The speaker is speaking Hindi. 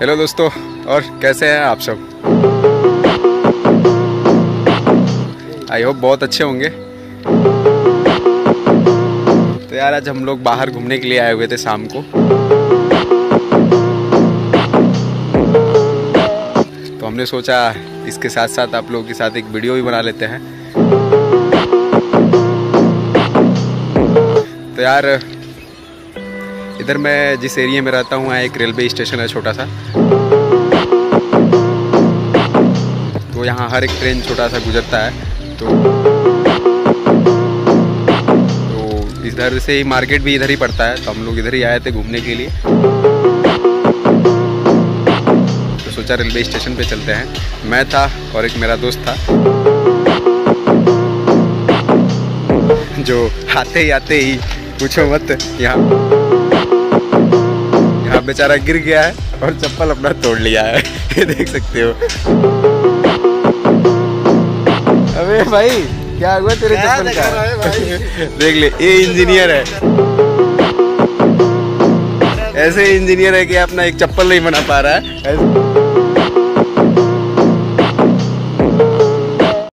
हेलो दोस्तों, और कैसे हैं आप सब? आई होप बहुत अच्छे होंगे। तो यार, आज हम लोग बाहर घूमने के लिए आए हुए थे शाम को। तो हमने सोचा इसके साथ साथ आप लोगों के साथ एक वीडियो भी बना लेते हैं। तो यार इधर मैं जिस एरिया में रहता हूँ एक रेलवे स्टेशन है छोटा सा। तो यहाँ हर एक ट्रेन छोटा सा गुजरता है तो तो इधर से ही मार्केट भी इधर ही पड़ता है तो हम लोग इधर ही आए थे घूमने के लिए। तो सोचा रेलवे स्टेशन पे चलते हैं। मैं था और एक मेरा दोस्त था। जो आते ही आते ही पूछो मत, यहाँ बेचारा गिर गया है और चप्पल अपना तोड़ लिया है। ये देख सकते हो। अबे भाई क्या हुआ तेरे चप्पल का? देख ले ये इंजीनियर है। ऐसे इंजीनियर है कि अपना एक चप्पल नहीं बना पा रहा है।